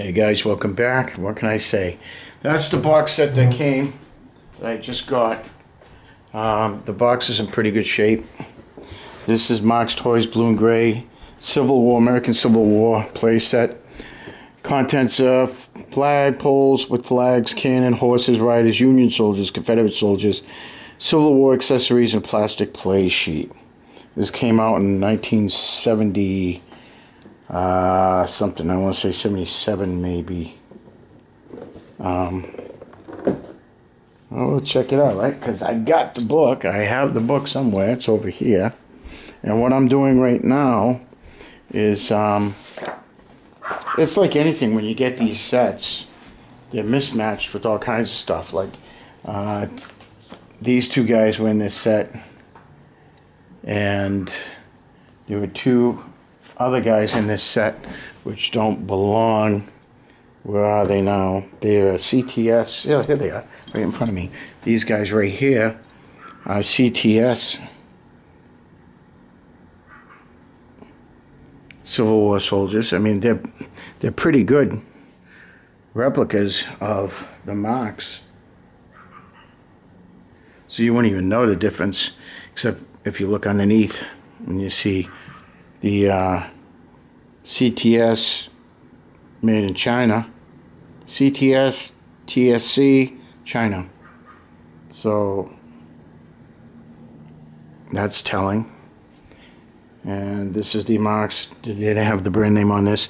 Hey guys, welcome back. What can I say? That's the box set that came that I just got. Um, the box is in pretty good shape. This is Marx Toys Blue and Gray Civil War, American Civil War play set. Contents of flag poles with flags, cannon, horses, riders, Union soldiers, Confederate soldiers, Civil War accessories, and plastic play sheet. This came out in 1970 uh, something. I want to say 77 maybe. Um, well, check it out, right? Because I got the book. I have the book somewhere. It's over here. And what I'm doing right now is, um, it's like anything when you get these sets, they're mismatched with all kinds of stuff. Like, uh, these two guys were in this set, and there were two other guys in this set which don't belong. Where are they now? They're CTS. Yeah, here they are, right in front of me. These guys right here are CTS. Civil War soldiers. I mean, they're they're pretty good replicas of the Marx. So you won't even know the difference, except if you look underneath and you see the uh, CTS made in China, CTS, TSC, China. So that's telling. And this is the Marx. They didn't have the brand name on this.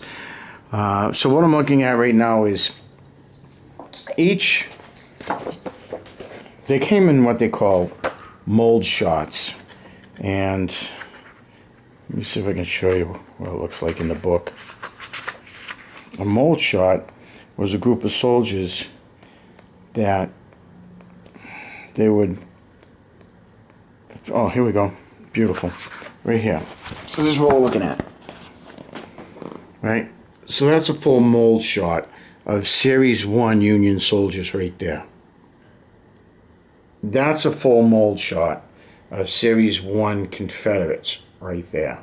Uh, so what I'm looking at right now is each. They came in what they call mold shots, and let me see if I can show you what it looks like in the book. A mold shot was a group of soldiers that they would. Oh, here we go. Beautiful. Right here. So this is what we're looking at. Right? So that's a full mold shot of Series 1 Union soldiers right there. That's a full mold shot of Series 1 Confederates right there.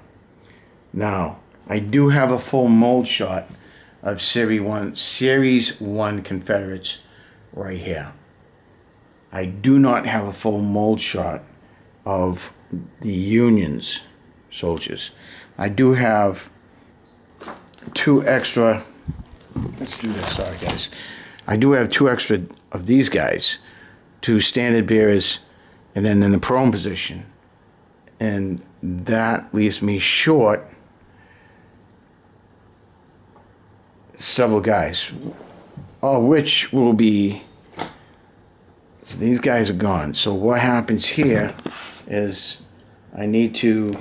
Now, I do have a full mold shot of Series 1, Series 1 Confederates right here. I do not have a full mold shot of the Union's soldiers. I do have two extra, let's do this, sorry guys. I do have two extra of these guys, two standard bearers, and then in the prone position and that leaves me short several guys, all which will be. So these guys are gone. So what happens here is I need to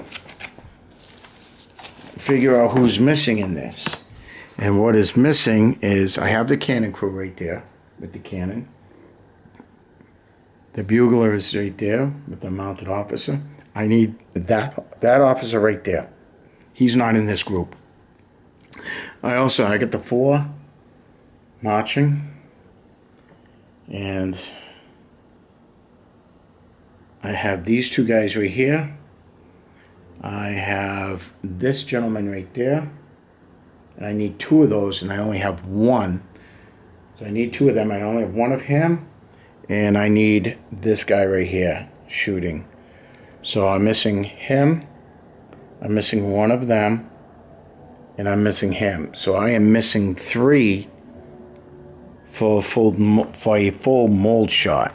figure out who's missing in this. And what is missing is I have the cannon crew right there with the cannon. The bugler is right there with the mounted officer. I need that that officer right there. He's not in this group. I also I get the four marching and I have these two guys right here. I have this gentleman right there. And I need two of those and I only have one. So I need two of them. I only have one of him and I need this guy right here shooting. So I'm missing him, I'm missing one of them, and I'm missing him. So I am missing three for a full, for a full mold shot.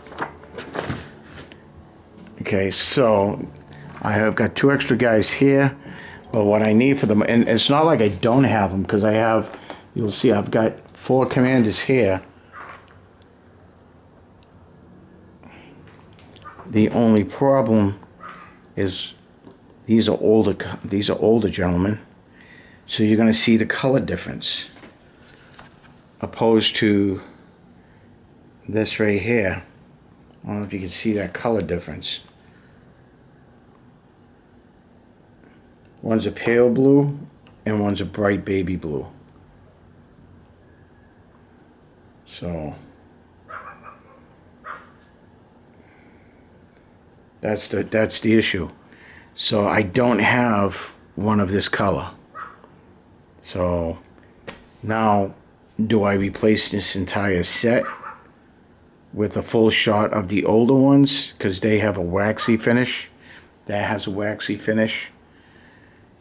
Okay, so I have got two extra guys here, but what I need for them, and it's not like I don't have them, because I have, you'll see I've got four commanders here. The only problem is these are older these are older gentlemen. So you're going to see the color difference opposed to this right here. I don't know if you can see that color difference. One's a pale blue and one's a bright baby blue. So That's the that's the issue. So I don't have one of this color. So now do I replace this entire set with a full shot of the older ones because they have a waxy finish that has a waxy finish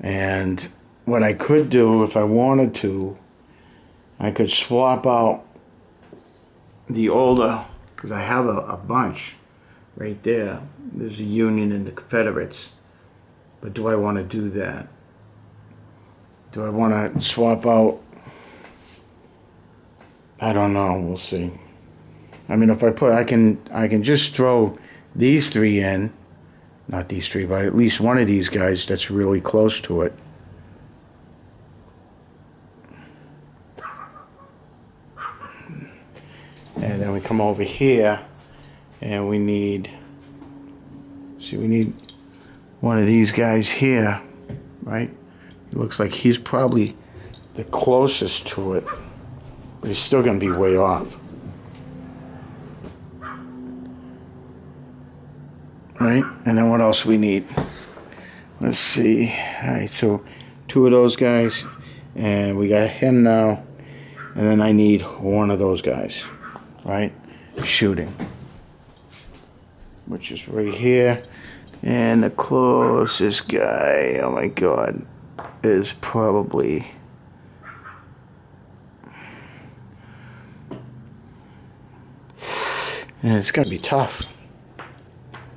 and what I could do if I wanted to I could swap out the older because I have a, a bunch right there there's the Union and the Confederates. But do I want to do that? Do I want to swap out? I don't know we'll see. I mean, if I put, I can, I can just throw these three in, not these three, but at least one of these guys that's really close to it. And then we come over here, and we need, see, we need one of these guys here, right? It looks like he's probably the closest to it, but he's still going to be way off. right? And then what else we need? Let's see. All right, so two of those guys, and we got him now, and then I need one of those guys, right? Shooting, which is right here, and the closest guy, oh my god, is probably. And it's gonna be tough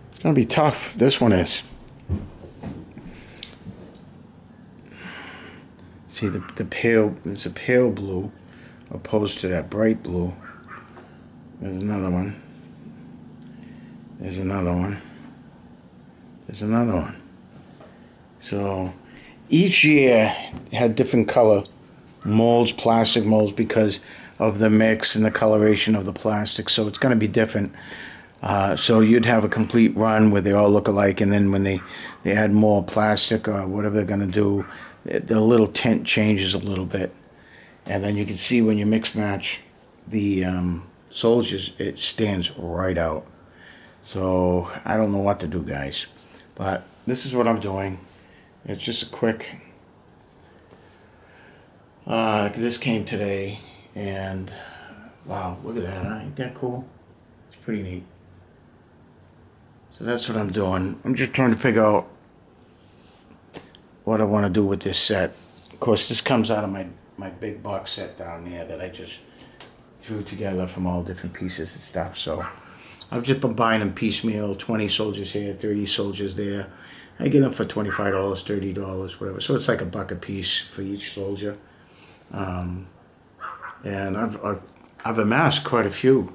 It's gonna be tough. This one is. See the the pale it's a pale blue opposed to that bright blue. There's another one. There's another one. There's another one. So each year had different color molds, plastic molds, because of the mix and the coloration of the plastic. So it's going to be different uh, so you'd have a complete run where they all look alike, and then when they, they add more plastic or whatever they're going to do, the little tint changes a little bit. And then you can see when you mix match the um, soldiers, it stands right out. So I don't know what to do, guys. But this is what I'm doing. It's just a quick... Uh, this came today, and wow, look at that. Ain't that cool? It's pretty neat. So that's what I'm doing. I'm just trying to figure out what I want to do with this set. Of course, this comes out of my, my big box set down there that I just threw together from all different pieces and stuff. So I've just been buying them piecemeal, 20 soldiers here, 30 soldiers there. I get them for $25, $30, whatever. So it's like a buck a piece for each soldier. Um, and I've, I've, I've amassed quite a few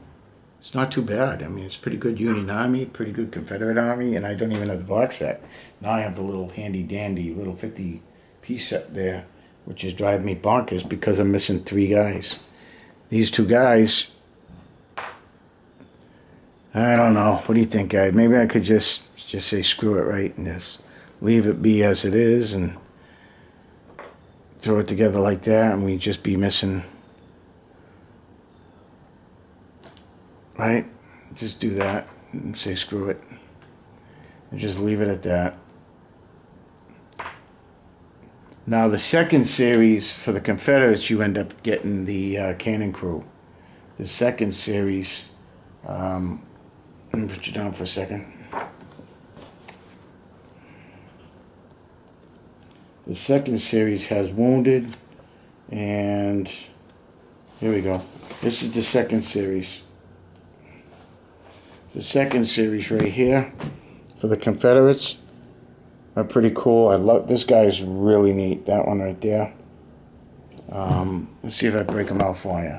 it's not too bad. I mean, it's pretty good Union Army, pretty good Confederate Army, and I don't even have the box set. Now I have the little handy dandy little 50 piece set there, which is driving me bonkers because I'm missing three guys. These two guys, I don't know. What do you think, guys? Maybe I could just just say screw it right and just leave it be as it is and throw it together like that and we just be missing right? Just do that and say screw it. And just leave it at that. Now the second series for the Confederates, you end up getting the uh, Cannon Crew. The second series, um, let me put you down for a second. The second series has Wounded, and here we go. This is the second series the second series right here for the Confederates are pretty cool. I love this guy is really neat. That one right there. Um, let's see if I break them out for you.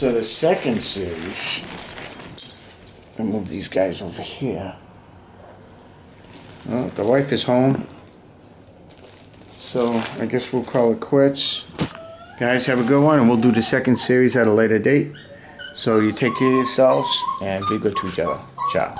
So the second series, I move these guys over here. Well, the wife is home. So I guess we'll call it quits. Guys, have a good one, and we'll do the second series at a later date. So you take care of yourselves and be good to each other. Ciao.